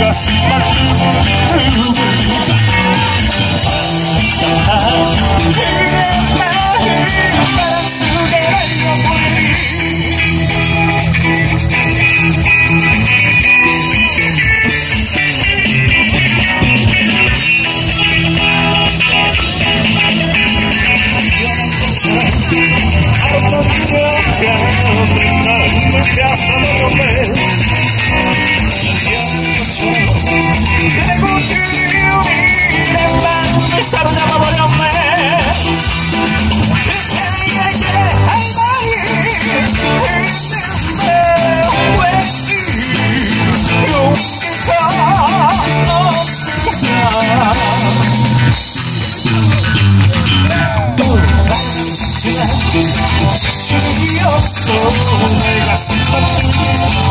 just I don't know if you're down, I'm just. Should be your soul, make us